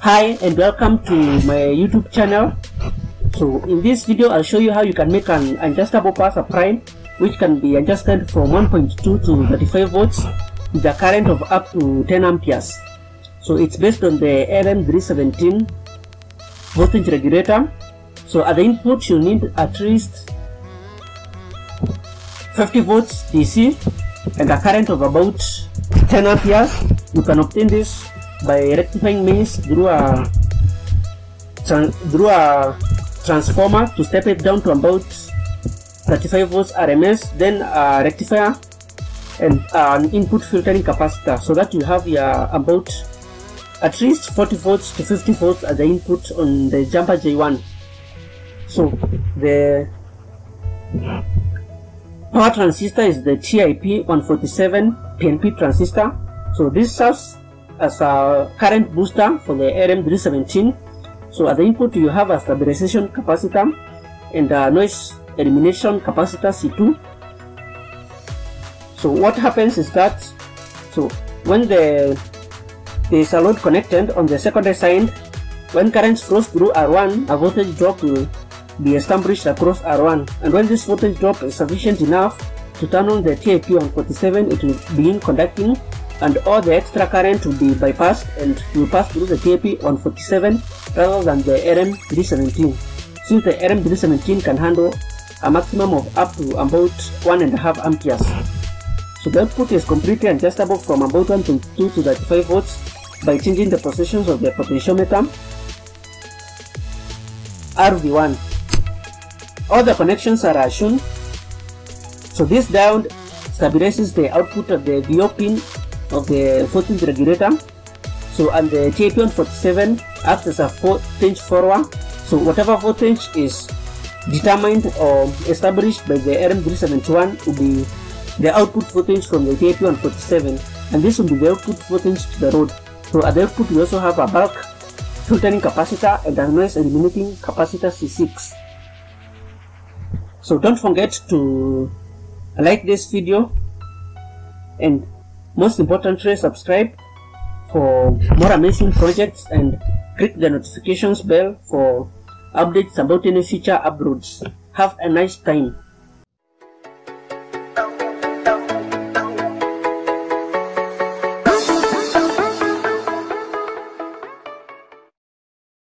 Hi and welcome to my YouTube channel. So in this video I'll show you how you can make an adjustable power supply which can be adjusted from 1.2 to 35 volts with a current of up to 10 amperes. So it's based on the LM317 voltage regulator. So at the input you need at least 50 volts DC and a current of about 10 amperes. You can obtain this by rectifying means through a through a transformer to step it down to about 35 volts RMS then a rectifier and an input filtering capacitor so that you have your about at least 40 volts to 50 volts as the input on the jumper J1 so the power transistor is the TIP 147 PNP transistor so this serves as a current booster for the LM317. So at the input you have a stabilization capacitor and a noise elimination capacitor C2. So what happens is that so when the there is a load connected on the secondary side, when current flows through R1, a voltage drop will be established across R1 and when this voltage drop is sufficient enough to turn on the TIP 147 it will begin conducting and all the extra current will be bypassed and will pass through the TIP 147 rather than the LM317 since the LM317 can handle a maximum of up to about 1.5 amperes. So the output is completely adjustable from about 1.2 to 35 volts by changing the positions of the potentiometer RV1. All the connections are shown. So this diode stabilizes the output of the VO pin of the voltage regulator. So and the TIP147 acts as a voltage follower. So whatever voltage is determined or established by the RM371 will be the output voltage from the TIP147 and this will be the output voltage to the load. So at the output we also have a bulk filtering capacitor and a noise eliminating capacitor C6. So don't forget to like this video and most importantly, subscribe for more amazing projects and click the notifications bell for updates about any future uploads. Have a nice time.